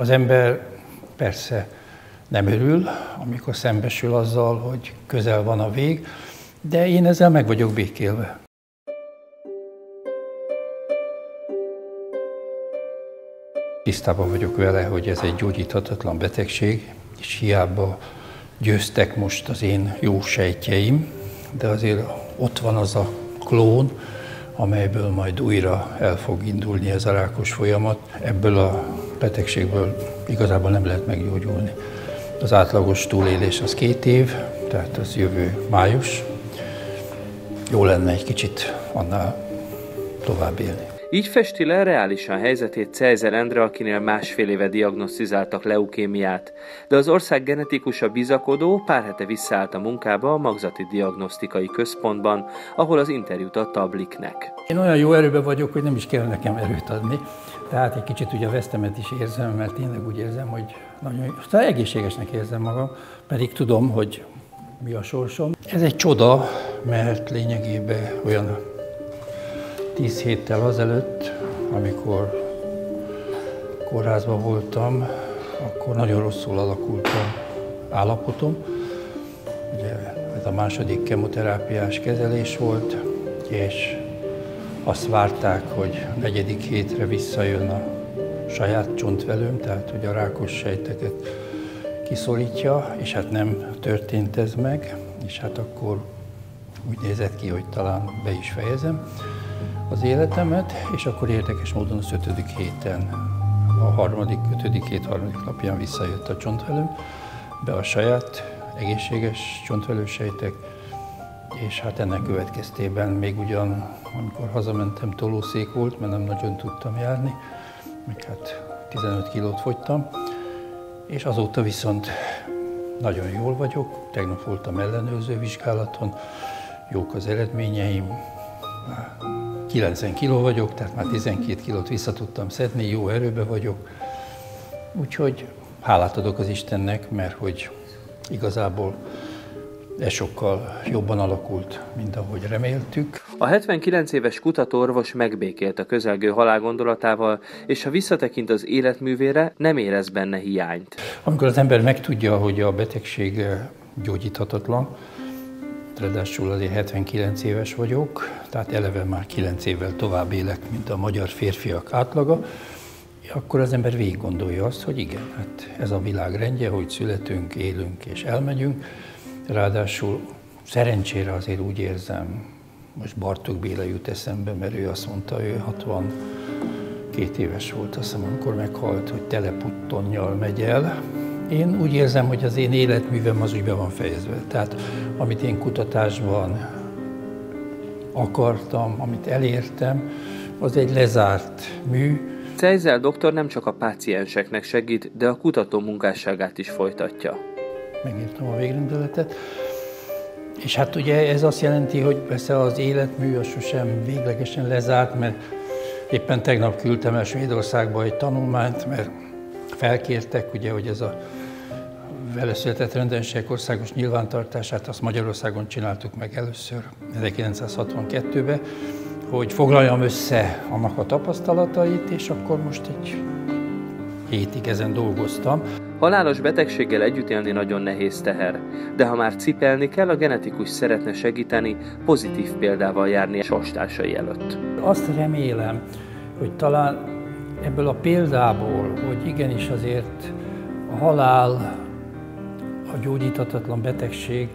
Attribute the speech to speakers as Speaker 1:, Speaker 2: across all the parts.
Speaker 1: Az ember persze nem örül, amikor szembesül azzal, hogy közel van a vég, de én ezzel meg vagyok békélve. Tisztában vagyok vele, hogy ez egy gyógyíthatatlan betegség, és hiába győztek most az én jó sejtjeim, de azért ott van az a klón, amelyből majd újra el fog indulni ez a rákos folyamat. Ebből a betegségből igazából nem lehet meggyógyulni. Az átlagos túlélés az két év, tehát az jövő május. Jó lenne egy kicsit annál tovább élni.
Speaker 2: Így festi le reálisan helyzetét Cejzer Endre, akinél másfél éve diagnosztizáltak leukémiát, de az ország genetikusa bizakodó pár hete visszaállt a munkába a Magzati Diagnosztikai Központban, ahol az interjút adta a Bliknek.
Speaker 1: Én olyan jó erőben vagyok, hogy nem is kell nekem erőt adni. Tehát egy kicsit ugye a vesztemet is érzem, mert tényleg úgy érzem, hogy nagyon szóval egészségesnek érzem magam, pedig tudom, hogy mi a sorsom. Ez egy csoda, mert lényegében olyan tíz héttel azelőtt, amikor kórházban voltam, akkor nagyon rosszul alakult a állapotom. Ugye ez a második kemoterápiás kezelés volt, és azt várták, hogy negyedik hétre visszajön a saját csontvelőm, tehát hogy a rákos sejteket kiszorítja, és hát nem történt ez meg, és hát akkor úgy nézett ki, hogy talán be is fejezem az életemet, és akkor érdekes módon az ötödik héten, a harmadik, ötödik hét harmadik napján visszajött a csontvelőm, be a saját egészséges csontvelősejtek, és hát ennek következtében még ugyan, amikor hazamentem, tolószék volt, mert nem nagyon tudtam járni, még hát 15 kilót fogytam, és azóta viszont nagyon jól vagyok, tegnap voltam ellenőrző vizsgálaton, jók az eredményeim, 90 kiló vagyok, tehát már 12 kilót vissza tudtam szedni, jó erőbe vagyok, úgyhogy hálát adok az Istennek, mert hogy igazából ez sokkal jobban alakult, mint ahogy reméltük.
Speaker 2: A 79 éves kutatóorvos megbékélt a közelgő halál gondolatával, és ha visszatekint az életművére, nem érez benne hiányt.
Speaker 1: Amikor az ember megtudja, hogy a betegség gyógyíthatatlan, ráadásul azért 79 éves vagyok, tehát eleve már 9 évvel tovább élek, mint a magyar férfiak átlaga, akkor az ember végig gondolja azt, hogy igen, hát ez a világ rendje, hogy születünk, élünk és elmegyünk, Ráadásul szerencsére azért úgy érzem, most Bartók Béla jut eszembe, mert ő azt mondta, ő 62 éves volt, azt hiszem, amikor meghalt, hogy teleputtonnyal megy el. Én úgy érzem, hogy az én életművem az úgy be van fejezve. Tehát amit én kutatásban akartam, amit elértem, az egy lezárt mű.
Speaker 2: Cejzel doktor nem csak a pácienseknek segít, de a kutató munkásságát is folytatja
Speaker 1: megírtam a végrendeletet. És hát ugye ez azt jelenti, hogy persze az életmű az sosem véglegesen lezárt, mert éppen tegnap küldtem el Svédországba egy tanulmányt, mert felkértek, ugye, hogy ez a vele született rendelségek országos nyilvántartását, azt Magyarországon csináltuk meg először 1962-ben, hogy foglaljam össze annak a tapasztalatait, és akkor most egy hétig ezen dolgoztam.
Speaker 2: Halálos betegséggel együtt élni nagyon nehéz teher, de ha már cipelni kell, a genetikus szeretne segíteni, pozitív példával járni a sorstársai előtt.
Speaker 1: Azt remélem, hogy talán ebből a példából, hogy igenis azért a halál, a gyógyíthatatlan betegség,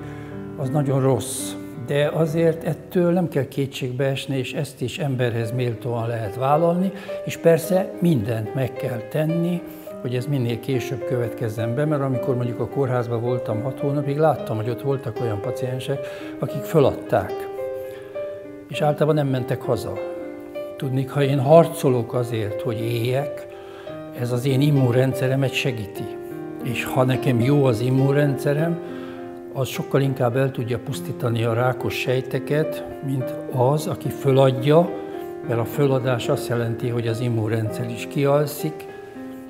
Speaker 1: az nagyon rossz. De azért ettől nem kell kétségbe esni, és ezt is emberhez méltóan lehet vállalni, és persze mindent meg kell tenni, hogy ez minél később következzen be, mert amikor mondjuk a kórházban voltam hat hónapig, láttam, hogy ott voltak olyan paciensek, akik föladták, és általában nem mentek haza. Tudni, ha én harcolok azért, hogy éljek, ez az én immunrendszeremet segíti. És ha nekem jó az immunrendszerem, az sokkal inkább el tudja pusztítani a rákos sejteket, mint az, aki föladja, mert a föladás azt jelenti, hogy az immunrendszer is kialszik,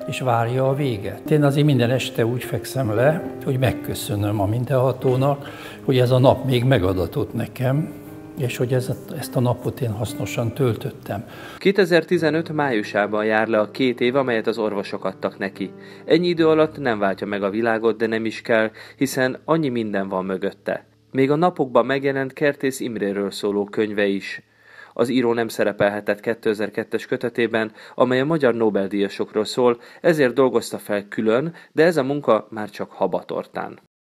Speaker 1: és várja a véget. Én azért minden este úgy fekszem le, hogy megköszönöm a mindenhatónak, hogy ez a nap még megadatott nekem, és hogy ez, ezt a napot én hasznosan töltöttem.
Speaker 2: 2015 májusában jár le a két év, amelyet az orvosok adtak neki. Ennyi idő alatt nem váltja meg a világot, de nem is kell, hiszen annyi minden van mögötte. Még a napokban megjelent Kertész Imréről szóló könyve is. Az író nem szerepelhetett 2002-es kötetében, amely a magyar Nobel-díjasokról szól, ezért dolgozta fel külön, de ez a munka már csak habatortán.